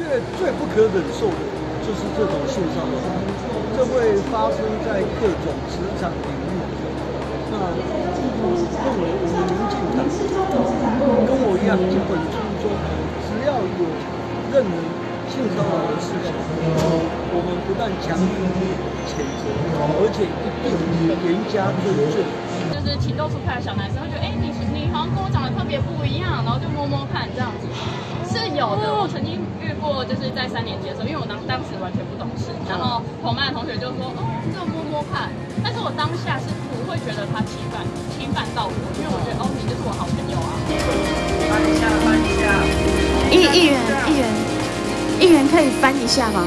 觉得最不可忍受的就是这种性骚扰，这会发生在各种职场领域。那我认为我们民进党跟我一样基本初衷，只要有任人性骚扰的事情，我们不但强力谴责，而且一定严加追究。就是情窦初开的小男生会觉得，哎、你你好像跟我长得特别不一样，然后就摸摸看这样子，是有的。我曾经过，就是在三年级的时候，因为我当当时完全不懂事，然后同班的同学就说，哦，这个摸摸看，但是我当下是不会觉得他侵犯侵犯到我，因为我觉得，哦，你就是我好朋友啊。翻一下，翻一下。一一元，一元，一元可以翻一下吗？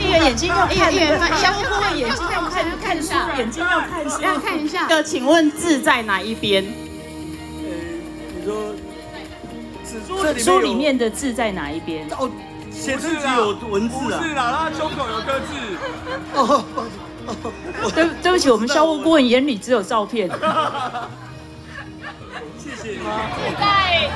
一元眼睛要看议员翻相互顾问眼睛要看看书，眼睛要看一下，要看一下。的，请问字在哪一边？呃，你说纸书里面的字在哪一边？哦，写真集有文字啊不？是啦，他胸口有颗字。哦，对对不起，我们校务顾问眼里只有照片。谢谢。是 在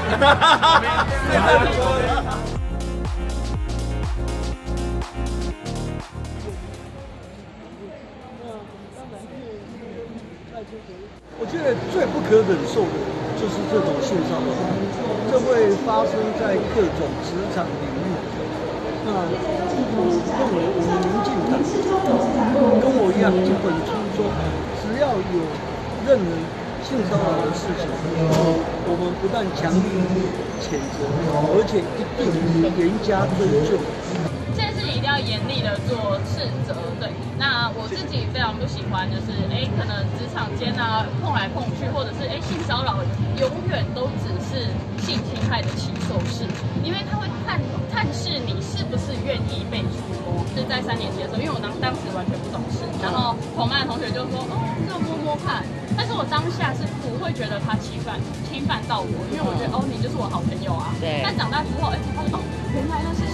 我觉得最不可忍受的就是这种性骚扰，这会发生在各种职场领域。那我认为我们民进党跟我一样基本初衷，只要有任何性骚扰的事情，我们不但强力谴责，而且一定严加追究。这件事情一定要严厉的做斥责，对。那我自己非常不喜欢，就是哎，可能职场间啊碰来碰去，或者是哎性骚扰，害的起手是，因为他会探探视你是不是愿意被触摸。是在三年级的时候，因为我当当时完全不懂事，然后同班的同学就说，哦，这个摸摸看，但是我当下是不会觉得他侵犯侵犯到我，因为我觉得哦，你就是我好朋友啊。对但长大之后，哎，才发现哦，原来那是性